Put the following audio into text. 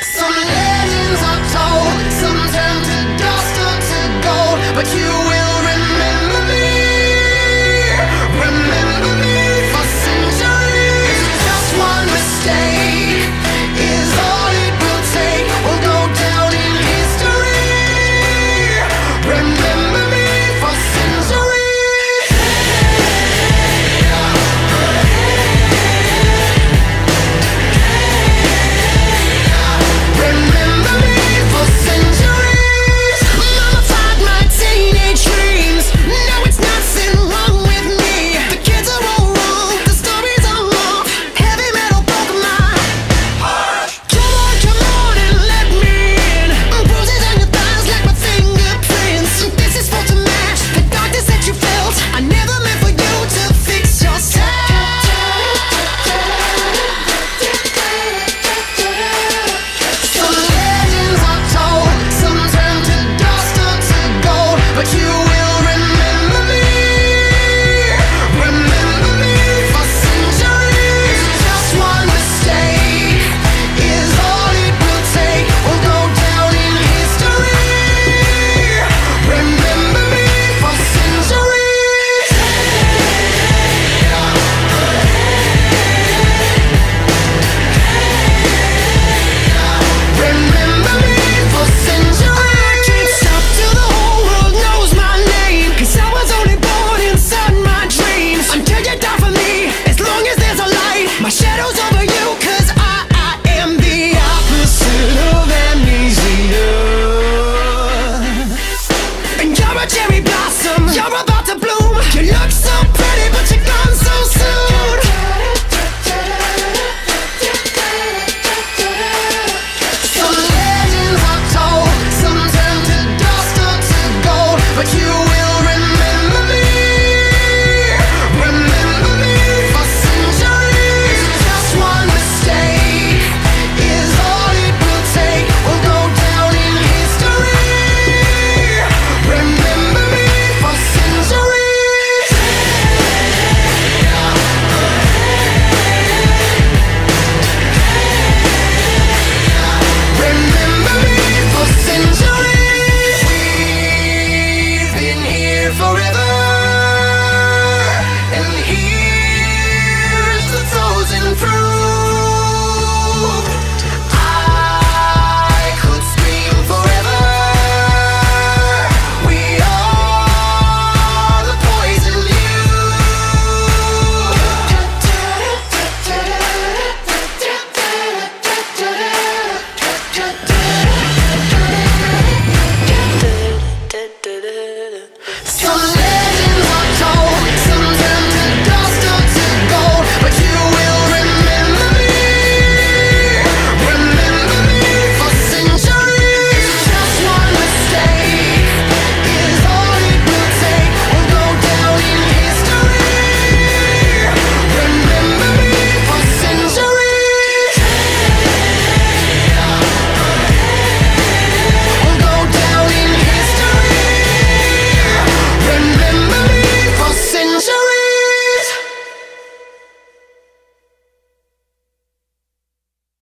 Some legends you.